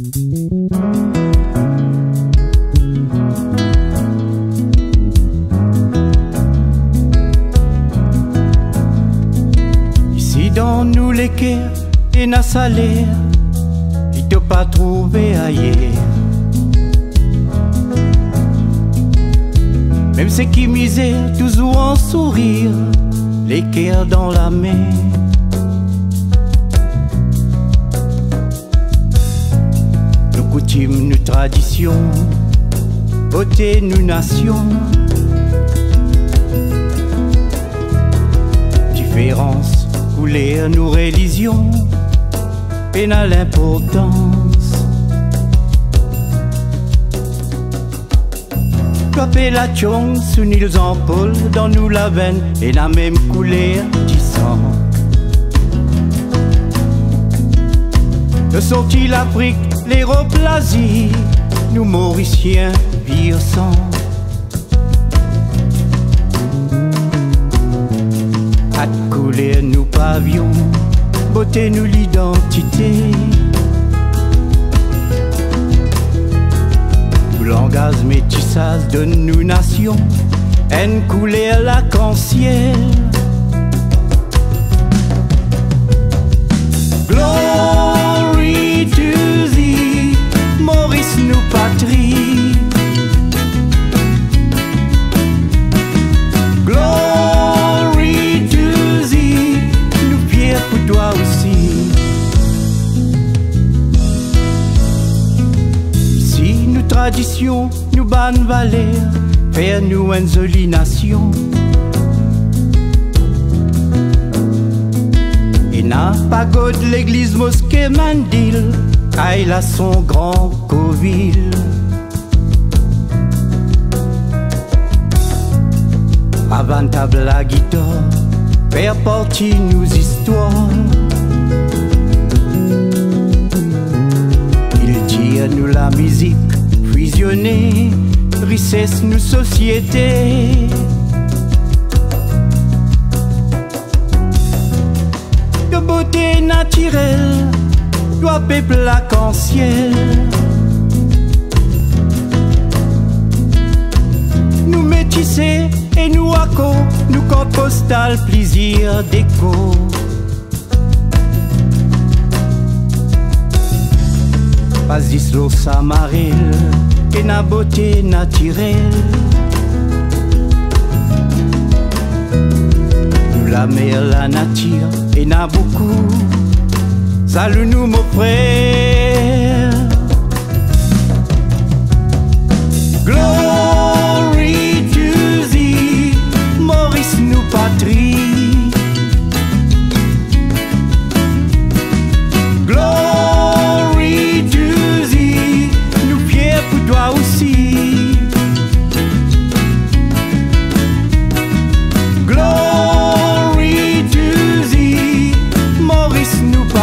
Ici dans nous les quais et na salaire, il t'a pas trouvé ailleurs. Même ceux qui misaient toujours en sourire, cœurs dans la main. Coutumes, nos traditions, beauté, nos nations. Différence, couleur, nos religions, peine à l'importance. Copé la chong, sous Nils en Paul, dans nous la veine, et la même couleur du sang. De sont-ils l'Afrique, l'aéroplasie, nous Mauriciens, vire sang. À de couleur, nous pavillons, beauté, nous l'identité. Langage métissage de nous nations, haine couleur l'arc-en-ciel. Glory Ici, nous bonnes valeurs, faire nous une jolie nation. Et n'a pas de l'église mosquée Mandil, elle a son grand coville. Avant table la guitare, faire partie nous histoires. Il dit à nous la musique fusionnée, richesse nous société. De beauté naturelle, doit peuple l'arc-en-ciel. Nous métissés et nous acco, nous code postal, plaisir déco. Pas islo samaril, et na beauté naturelle. Nous la mer, la nature, et n'a beaucoup. Salut nous, mon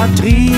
Psychiatrie.